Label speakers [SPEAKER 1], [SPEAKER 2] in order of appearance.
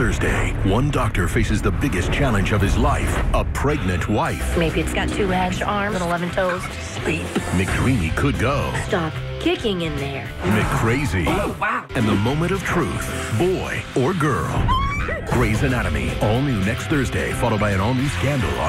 [SPEAKER 1] Thursday, one doctor faces the biggest challenge of his life a pregnant wife.
[SPEAKER 2] Maybe it's got two legs, arms, and 11 toes. Sleep.
[SPEAKER 1] McDreamy could go.
[SPEAKER 2] Stop kicking in there.
[SPEAKER 1] McCrazy.
[SPEAKER 2] Oh, wow.
[SPEAKER 1] And the moment of truth boy or girl. Grey's Anatomy, all new next Thursday, followed by an all new scandal on